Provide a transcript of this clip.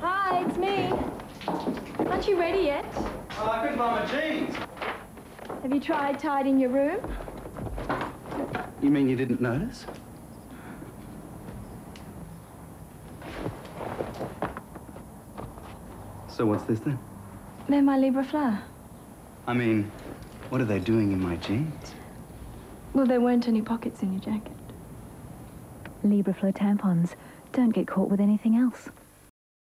Hi, it's me. Aren't you ready yet? Oh, I couldn't buy my jeans. Have you tried tidying your room? You mean you didn't notice? So what's this then? They're my Libra flower. I mean, what are they doing in my jeans? Well, there weren't any pockets in your jacket. Libra flow tampons. Don't get caught with anything else.